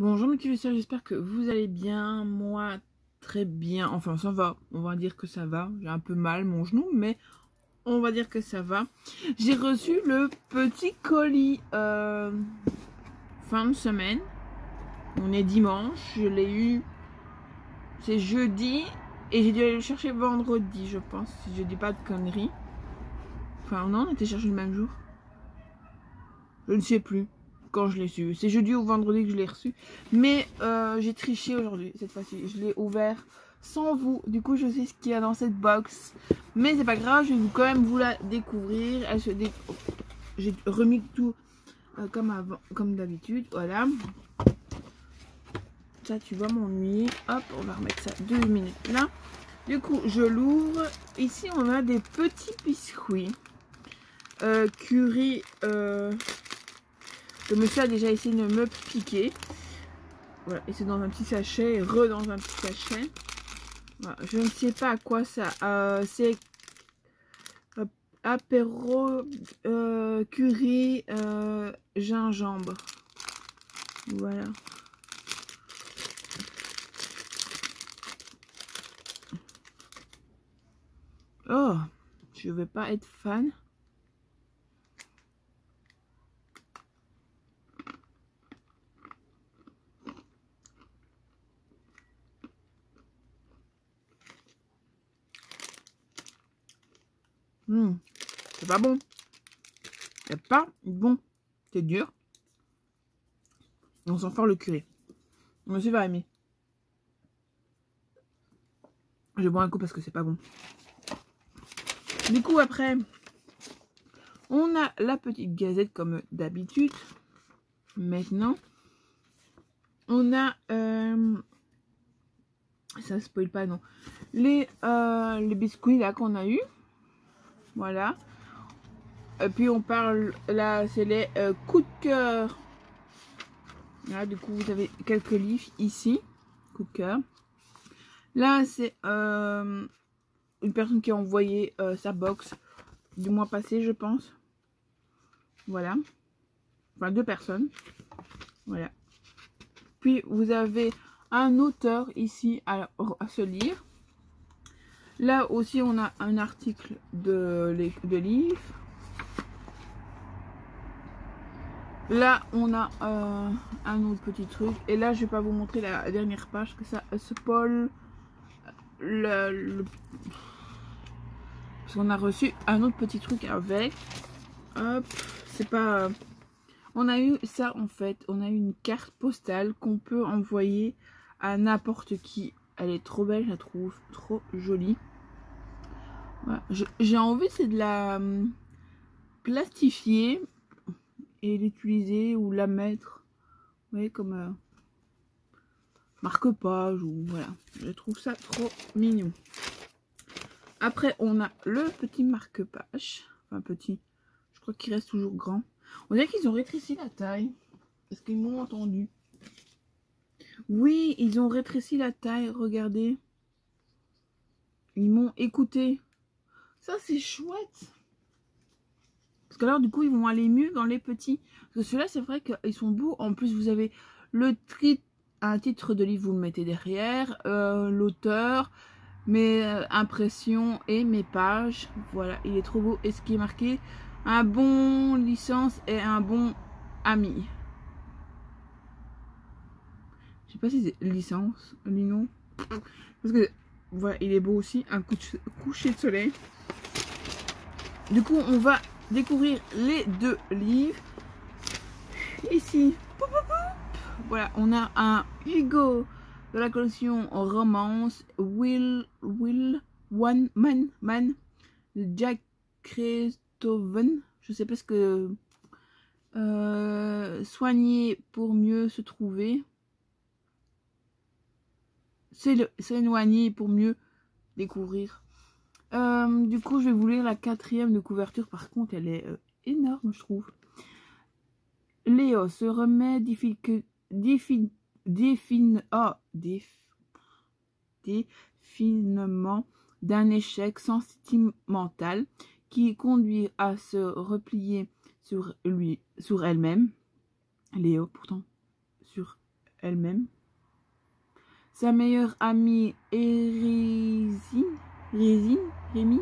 Bonjour mes petits j'espère que vous allez bien. Moi, très bien. Enfin, ça va. On va dire que ça va. J'ai un peu mal mon genou, mais on va dire que ça va. J'ai reçu le petit colis euh, fin de semaine. On est dimanche. Je l'ai eu. C'est jeudi. Et j'ai dû aller le chercher vendredi, je pense. Si je dis pas de conneries. Enfin, non, on était cherché le même jour. Je ne sais plus quand je l'ai su. C'est jeudi ou vendredi que je l'ai reçu. Mais euh, j'ai triché aujourd'hui, cette fois-ci. Je l'ai ouvert sans vous. Du coup, je sais ce qu'il y a dans cette box. Mais c'est pas grave, je vais quand même vous la découvrir. J'ai remis tout euh, comme avant, comme d'habitude. Voilà. Ça, tu vas m'ennuyer. Hop, on va remettre ça deux minutes là. Du coup, je l'ouvre. Ici, on a des petits biscuits. Euh, curry le monsieur a déjà essayé de me piquer. Voilà, et c'est dans un petit sachet, re dans un petit sachet. je ne sais pas à quoi ça. Euh, c'est euh, apéro euh, curry gingembre. Voilà. Oh, je vais pas être fan. Hmm. C'est pas bon. C'est pas bon. C'est dur. On s'en fort le curé. Monsieur va aimer. Je bois un coup parce que c'est pas bon. Du coup, après, on a la petite gazette comme d'habitude. Maintenant, on a... Euh, ça spoil pas, non. Les, euh, les biscuits là qu'on a eu. Voilà. Et puis on parle, là c'est les euh, coups de cœur. Là du coup vous avez quelques livres ici. Coup de cœur. Là c'est euh, une personne qui a envoyé euh, sa box du mois passé je pense. Voilà. Enfin deux personnes. Voilà. Puis vous avez un auteur ici à, à se lire. Là aussi, on a un article de, livre. Là, on a euh, un autre petit truc. Et là, je vais pas vous montrer la dernière page que ça se Paul. Le, Parce qu'on a reçu un autre petit truc avec. Hop, c'est pas... On a eu ça en fait. On a eu une carte postale qu'on peut envoyer à n'importe qui. Elle est trop belle, je la trouve trop jolie. J'ai envie, c'est de la hum, plastifier et l'utiliser ou la mettre, vous voyez, comme euh, marque-page ou voilà. Je trouve ça trop mignon. Après, on a le petit marque-page. Enfin, petit. Je crois qu'il reste toujours grand. On dirait qu'ils ont rétréci la taille. Est-ce qu'ils m'ont entendu Oui, ils ont rétréci la taille. Regardez. Ils m'ont écouté. Ça, c'est chouette. Parce que alors, du coup, ils vont aller mieux dans les petits. Parce que ceux-là, c'est vrai qu'ils sont beaux. En plus, vous avez le un titre de livre, vous le mettez derrière. Euh, l'auteur, mes euh, impressions et mes pages. Voilà, il est trop beau. Et ce qui est marqué, un bon licence et un bon ami. Je sais pas si c'est licence, non. Parce que, voilà, il est beau aussi. Un coucher de soleil. Du coup, on va découvrir les deux livres. Ici, voilà, on a un Hugo de la collection romance Will Will One Man Man Jack Christoven. Je sais pas ce que euh, soigner pour mieux se trouver. S'éloigner pour mieux découvrir. Euh, du coup, je vais vous lire la quatrième de couverture. Par contre, elle est euh, énorme, je trouve. Léo se remet définement d'un échec sentimental qui conduit à se replier sur lui, sur elle-même. Léo, pourtant, sur elle-même. Sa meilleure amie, Résine, Rémi,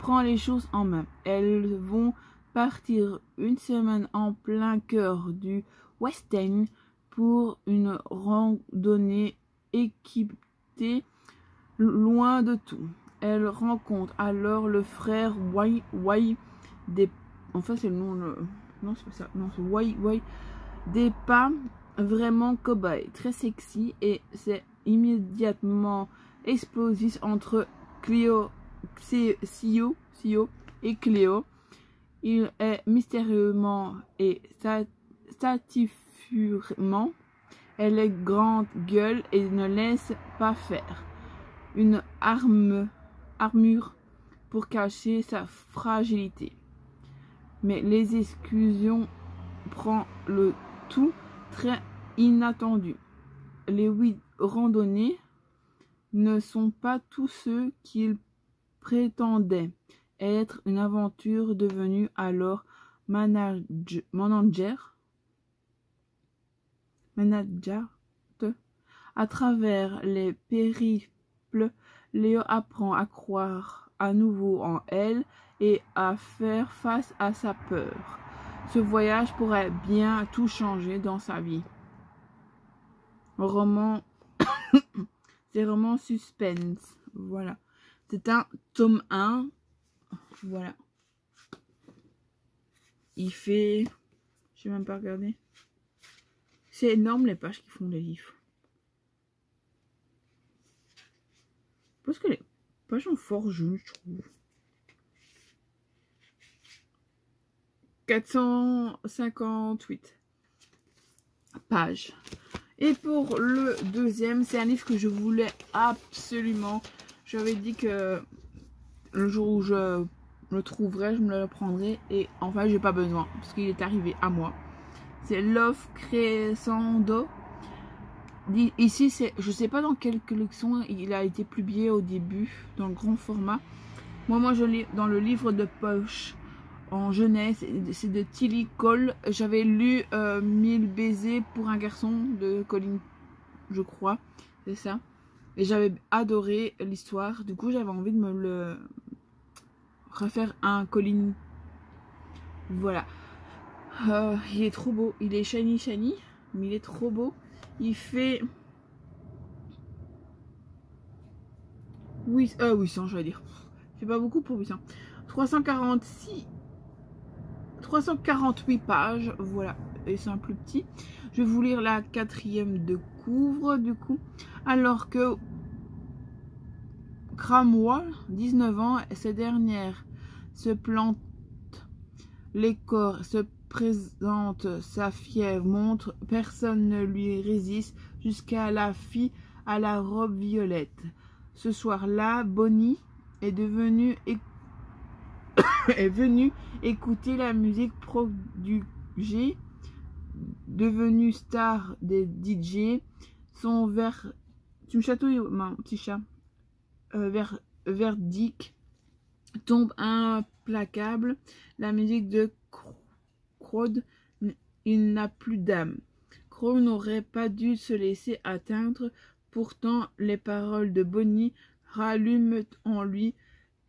prend les choses en main. Elles vont partir une semaine en plein cœur du West End pour une randonnée équipée loin de tout. Elle rencontre alors le frère Wai Wai des enfin c'est le nom non c'est pas ça non c'est Wai Wai des pas vraiment cobaye très sexy et c'est immédiatement explosif entre Cleo Sio Sio et Cléo il est mystérieusement et satisfurement elle est grande gueule et ne laisse pas faire une arme armure pour cacher sa fragilité. Mais les exclusions prend le tout très inattendu. Les huit randonnées ne sont pas tous ceux qu'ils prétendaient être une aventure devenue alors manager, manager, manager à travers les périples Léo apprend à croire à nouveau en elle et à faire face à sa peur. Ce voyage pourrait bien tout changer dans sa vie. Roman, c'est roman suspense. Voilà. C'est un tome 1. Voilà. Il fait. Je même pas regarder. C'est énorme les pages qui font les livres. Parce que les pages sont fort jeunes, je trouve. 458 pages. Et pour le deuxième, c'est un livre que je voulais absolument. J'avais dit que le jour où je le trouverais, je me le prendrais. Et enfin, j'ai pas besoin parce qu'il est arrivé à moi. C'est Love Crescendo Ici, c'est, je sais pas dans quelle collection il a été publié au début, dans le grand format. Moi, moi, je lis dans le livre de poche en jeunesse, c'est de Tilly Cole. J'avais lu euh, Mille baisers pour un garçon de Colin, je crois, c'est ça. Et j'avais adoré l'histoire. Du coup, j'avais envie de me le refaire un Colin. Voilà. Euh, il est trop beau. Il est shiny shiny, mais il est trop beau. Il fait... Oui, euh, 800, je vais dire. C'est pas beaucoup pour 800. 346... 348 pages, voilà. Et c'est un plus petit. Je vais vous lire la quatrième de couvre, du coup. Alors que Cramois, 19 ans, ces dernières se plantent les corps, se présente sa fièvre montre, personne ne lui résiste jusqu'à la fille à la robe violette. Ce soir-là, Bonnie est devenue est venue écouter la musique produgée, devenue star des DJ. Son ver... Tu me chatouilles, mon petit chat. Euh, ver... Verdict tombe implacable. La musique de il n'a plus d'âme. Crow n'aurait pas dû se laisser atteindre. Pourtant, les paroles de Bonnie rallument en lui.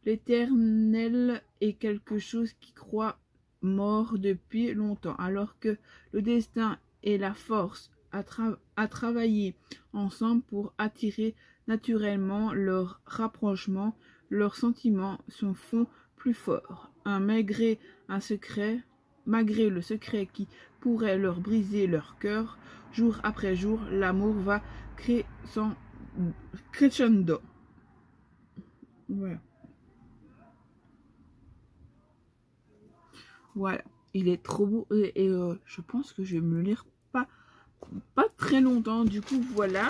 L'éternel est quelque chose qui croit mort depuis longtemps, alors que le destin et la force à, travailler ensemble pour attirer naturellement leur rapprochement, leurs sentiments se font plus forts. Un malgré un secret, malgré le secret qui pourrait leur briser leur cœur, jour après jour, l'amour va crescendo. Voilà. Il est trop beau et, euh, je pense que je vais me le lire pas, pas très longtemps. Du coup, voilà.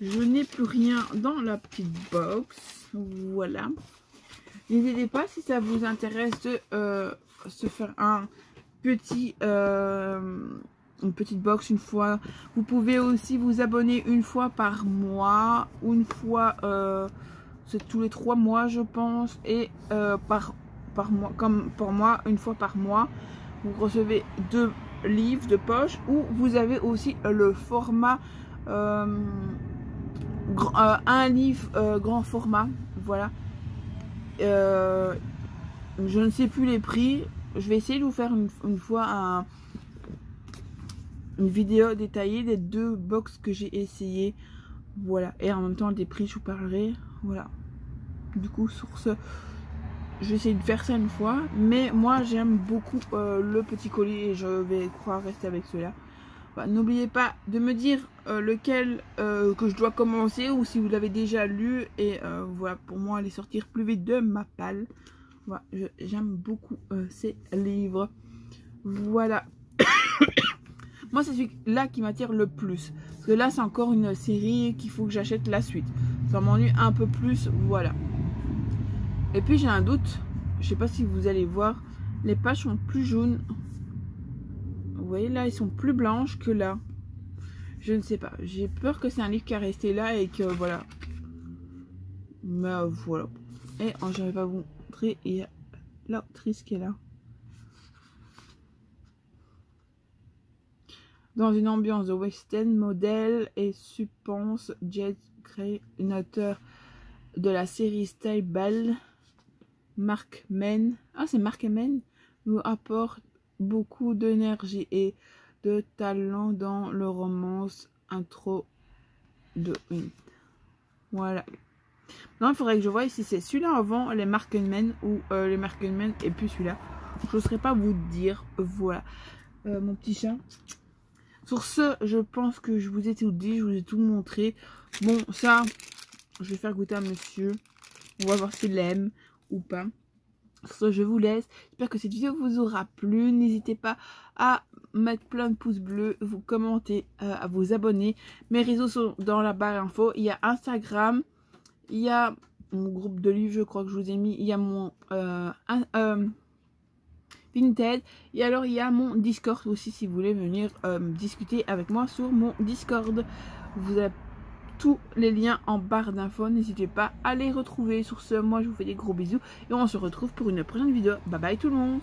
Je n'ai plus rien dans la petite box. Voilà. N'hésitez pas si ça vous intéresse de euh, se faire un petit, euh, une petite box une fois. Vous pouvez aussi vous abonner une fois par mois, une fois, c'est tous les trois mois je pense, et par, par mois, comme pour moi, une fois par mois. Vous recevez deux livre de poche ou vous avez aussi le format euh, euh, un livre euh, grand format. Voilà. je ne sais plus les prix. Je vais essayer de vous faire une, fois un, une vidéo détaillée des deux box que j'ai essayé. Voilà. Et en même temps des prix, je vous parlerai. Voilà. Du coup, sur ce, je vais essayer de faire ça une fois. Mais moi, j'aime beaucoup le petit colis et je vais croire rester avec cela. Bah, n'oubliez pas de me dire euh, lequel euh, que je dois commencer ou si vous l'avez déjà lu. Et euh, voilà, pour moi, aller sortir plus vite de ma palle. Voilà, j'aime beaucoup ces livres. Voilà. moi, c'est celui-là qui m'attire le plus. Parce que là, c'est encore une série qu'il faut que j'achète la suite. Ça m'ennuie un peu plus, voilà. Et puis, j'ai un doute. Je sais pas si vous allez voir. Les pages sont plus jaunes. Vous voyez là, ils sont plus blanches que là. Je ne sais pas. J'ai peur que c'est un livre qui a resté là et que voilà. Mais voilà. Et oh, vais pas vous montrer. Il y a l'autrice qui est là. Dans une ambiance de West End, modèle et suppense Jet Gray, une auteure de la série Style Bell, Mark Men. Ah, c'est Mark Men nous apporte beaucoup d'énergie et de talent dans le romance intro de une. Voilà. Non, il faudrait que je voie si c'est celui-là avant les Markenmen ou euh, les Markenmen et puis celui-là. Je ne saurais pas vous dire. Voilà. Euh, mon petit chat. Sur ce, je pense que je vous ai tout dit. Je vous ai tout montré. Bon, ça, je vais faire goûter à monsieur. On va voir s'il aime pas je vous laisse. J'espère que cette vidéo vous aura plu. N'hésitez pas à mettre plein de pouces bleus, vous commenter, euh, à vous abonner. Mes réseaux sont dans la barre info. Il y a Instagram, il y a mon groupe de livres, je crois que je vous ai mis. Il y a mon euh, euh, Vinted. Et alors, il y a mon Discord aussi, si vous voulez venir discuter avec moi sur mon Discord. Vous avez tous les liens en barre d'infos. N'hésitez pas à les retrouver. Sur ce, moi je vous fais des gros bisous et on se retrouve pour une prochaine vidéo. Bye bye tout le monde